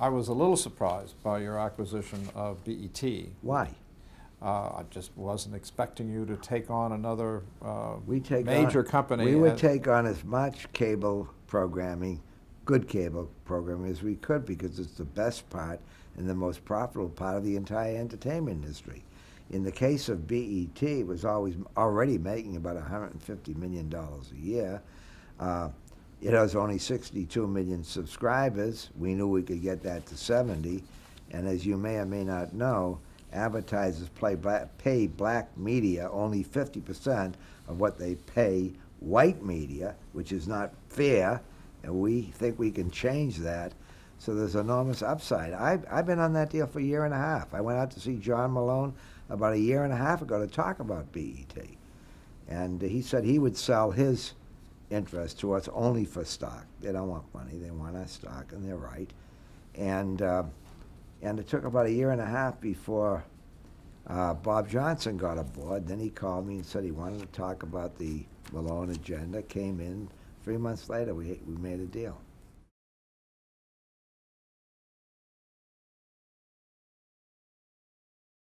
I was a little surprised by your acquisition of BET. Why? Uh, I just wasn't expecting you to take on another uh, We take major on, company. We would take on as much cable programming, good cable programming as we could because it's the best part and the most profitable part of the entire entertainment industry. In the case of BET, it was always already making about 150 million dollars a year. Uh, it has only 62 million subscribers. We knew we could get that to 70, and as you may or may not know, advertisers play black, pay black media only 50% of what they pay white media, which is not fair, and we think we can change that. So there's enormous upside. I've, I've been on that deal for a year and a half. I went out to see John Malone about a year and a half ago to talk about BET. And he said he would sell his interest to us only for stock. They don't want money, they want our stock, and they're right. And, uh, and it took about a year and a half before uh, Bob Johnson got aboard. Then he called me and said he wanted to talk about the Malone agenda. Came in. Three months later, we, we made a deal.